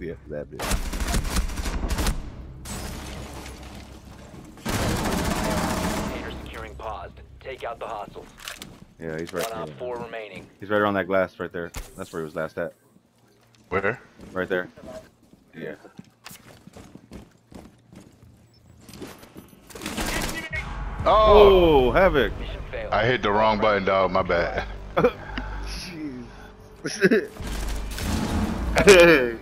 Yeah, that bitch. Securing paused. Take out the hostiles. Yeah, he's right One there. four remaining. He's right around that glass right there. That's where he was last at. Where? Right there. Yeah. Oh, Oh, Havoc. I hit the wrong button, dog. My bad. Jeez.